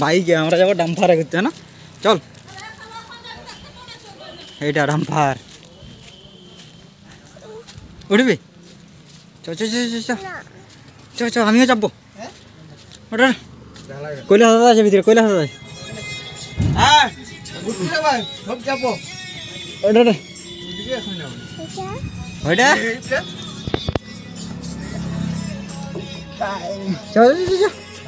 বাইকে, আমরা যাব ডাম্পারে ঘুরতে না চল। এইটা ডাম্পার। উঠবি? চ চ চ চ আমিও যাব। ওটা কৈলাস দাদা আছে ভিতরে কৈলাস দাদা ওটা? চল চ চ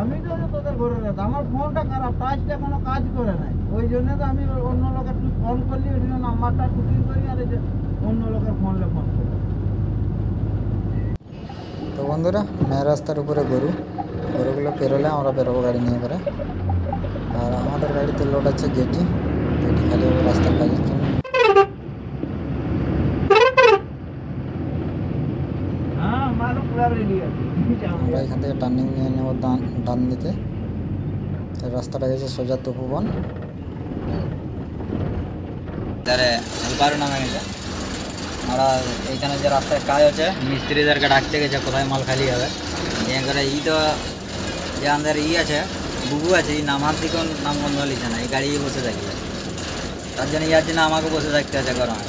আমি তো তোদের ঘরে রাখা আমার ফোনটা খারাপ টাচটা কোনো কাজ করে নাই। ওই জন্য তো আমি অন্য লোকের ফোন করলি, ওই জন্য নাম্বারটা শুটিং করি আর অন্য লোকের ফোনলে ফোন করি। তো বন্ধুরা মেয়ে রাস্তার উপরে গরু। গরুগুলো পেরোলে আমরা বেরোবো গাড়ি নিয়ে করে। আর আমাদের গাড়িতে লোড আছে গেটি গেটি খালি রাস্তার কাজের জন্য হ্যাঁ আমার এখান থেকে টার্নিং নিয়ে নেব ডান ডান দিকে। রাস্তাটা গেছে সোজা তপুবন তারে হেল্পারও নামে গেছে। আমরা এইখানে যে রাস্তায় কাজ আছে মিস্ত্রিদেরকে ডাকতে গেছে কোথায় মাল খালি হবে। এ করে ই তো যে আমাদের ই আছে বুবু আছে এই নামার দিকেও নাম বন্ধ লিখছে না এই গাড়ি বসে থাকবে তার জন্য ইয়ার জন্য আমাকে বসে থাকতে আছে গরমে।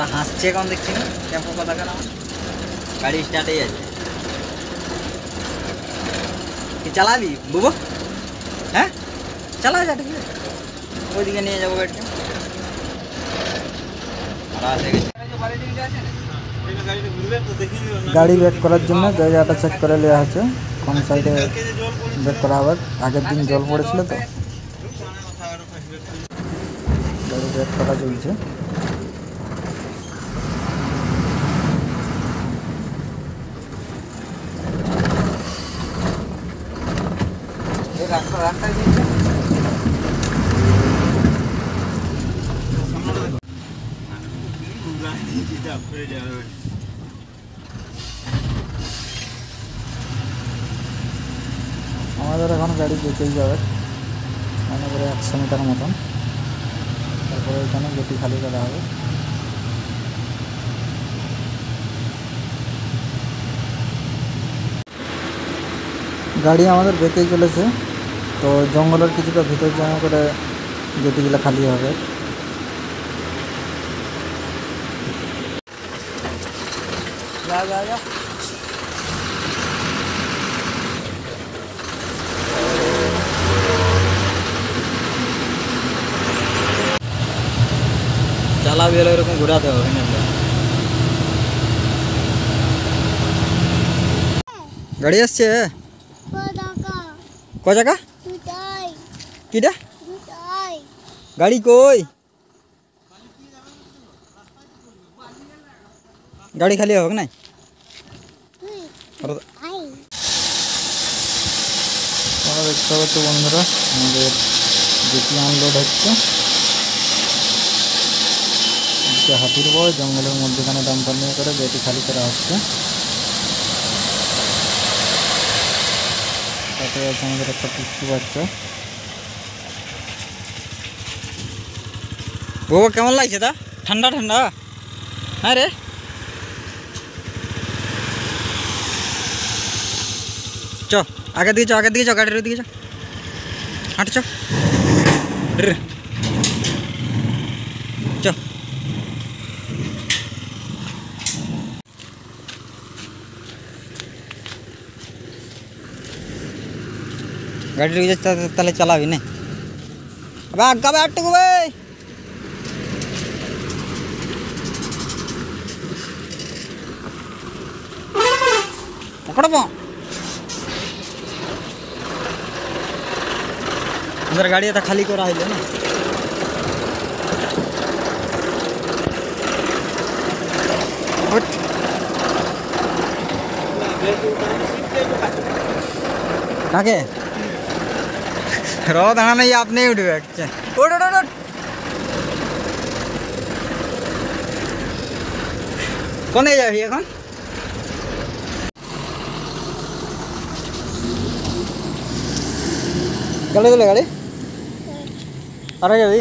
আর হাসছে এখন দেখছি না টেম্পো কথা কেন? গাড়ি স্টার্টেই আছে চালাবি, বুবু? হ্যাঁ? চালা যা ঠিক আছে ওইদিকে নিয়ে যাব গাড়িটা। গাড়ি বেক করার জন্য জায়গাটা চেক করে নেওয়া হচ্ছে কোন সাইডে বেক করা হবে, আগের দিন জল পড়েছিল তো। গাড়ি বেক করা চলছে। আমাদের এখন গাড়ি যেতেই যাবে। মনে করে একশো মিটার মতন। তারপরে এখানে গেটি খালি করা হবে। গাড়ি আমাদের বেঁকেই চলেছে। তো জঙ্গলের কিছুটা ভিতর জানা করে গেটিগুলো খালি হবে যা যা যা চালাবি হলে এরকম ঘোরাতে হবে গাড়ি আসছে ক জায়গা কিটা গাড়ি কই? গাড়ি খালি হবে নাই? তোমরা দেখতে পাচ্ছ বন্ধুরা আমাদের যেটি আনলোড হচ্ছে। হাতির বয় জঙ্গলের মধ্যেখানে ডাম্পার নিয়ে করে যেটি খালি করা হচ্ছে। তাতে আছে আমাদের একটা পুষ্টি বাচ্চা। বাবা কেমন লাগছে তা ঠান্ডা ঠান্ডা হ্যাঁ রে চ আগে দিকে চ আগে দিকে চ গাড়ির দিকে চ হাঁট চ রে। চ গাড়ি ঢুকে যাচ্ছে তা- তাহলে চালাবি না আবে আগাবে আটটুকু ভাই পকড়বো আমাদের গাড়ি এটা খালি করা হইলে না উঠ। কাকে র দাঁড়া নাই আপনি উঠবে আচ্ছা ওট ওট ওট, ওট কোন দিকে যাবি এখন गले गले गले अरे गई